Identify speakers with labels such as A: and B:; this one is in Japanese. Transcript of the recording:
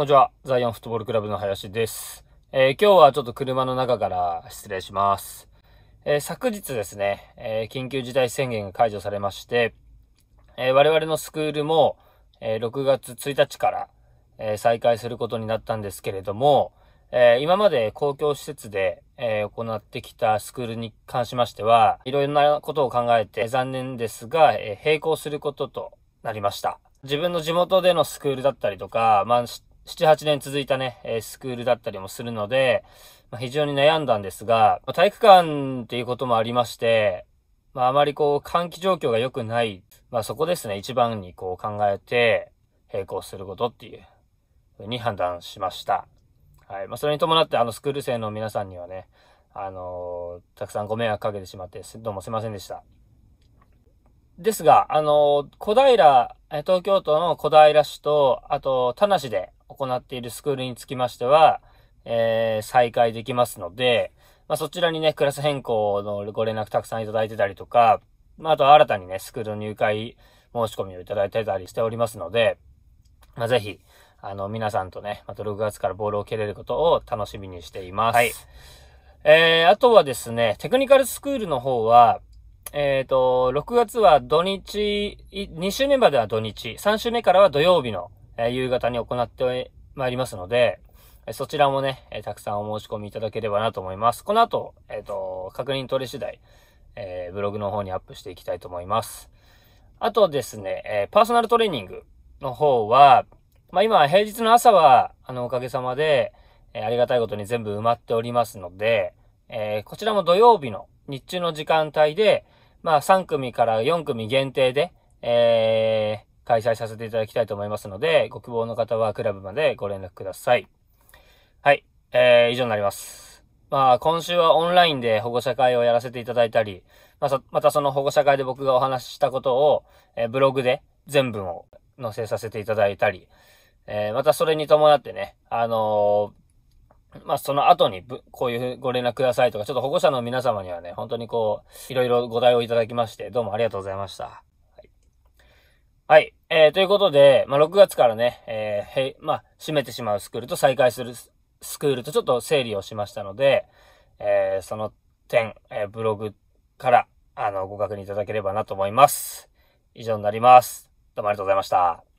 A: こんにちは。ザイオンフットボールクラブの林です。えー、今日はちょっと車の中から失礼します。えー、昨日ですね、えー、緊急事態宣言が解除されまして、え我々のスクールも、え6月1日から、え再開することになったんですけれども、え今まで公共施設で、え行ってきたスクールに関しましては、いろいろなことを考えて残念ですが、え並行することとなりました。自分の地元でのスクールだったりとか、まあ、7、8年続いたね、えスクールだったりもするので、まあ、非常に悩んだんですが、まあ、体育館っていうこともありまして、まあ、あまりこう、換気状況が良くない、まあ、そこですね、一番にこう考えて、並行することっていうふうに判断しました。はい。まあ、それに伴って、あの、スクール生の皆さんにはね、あのー、たくさんご迷惑かけてしまって、どうもすいませんでした。ですが、あのー、小平、東京都の小平市と、あと、田無で行っているスクールにつきましては、えー、再開できますので、まあ、そちらにね、クラス変更のご連絡たくさんいただいてたりとか、まあ、あと新たにね、スクールの入会申し込みをいただいてたりしておりますので、まあ、ぜひ、あの、皆さんとね、また6月からボールを蹴れることを楽しみにしています。はい。えー、あとはですね、テクニカルスクールの方は、えっ、ー、と、6月は土日、2週目までは土日、3週目からは土曜日のえ、夕方に行ってまいりますので、そちらもね、え、たくさんお申し込みいただければなと思います。この後、えっ、ー、と、確認取れ次第、えー、ブログの方にアップしていきたいと思います。あとですね、えパーソナルトレーニングの方は、まあ、今、平日の朝は、あの、おかげさまで、えありがたいことに全部埋まっておりますので、えこちらも土曜日の日中の時間帯で、まあ、3組から4組限定で、え、開催させていただきたいと思いますので、ご希望の方はクラブまでご連絡ください。はい。えー、以上になります。まあ、今週はオンラインで保護者会をやらせていただいたり、まあ、またその保護者会で僕がお話ししたことを、えー、ブログで全文を載せさせていただいたり、えー、またそれに伴ってね、あのー、まあ、その後にこういうご連絡くださいとか、ちょっと保護者の皆様にはね、本当にこう、いろいろご対応いただきまして、どうもありがとうございました。はい。えー、ということで、まあ、6月からね、えー、へまあ、閉めてしまうスクールと再開するスクールとちょっと整理をしましたので、えー、その点、えー、ブログから、あの、ご確認いただければなと思います。以上になります。どうもありがとうございました。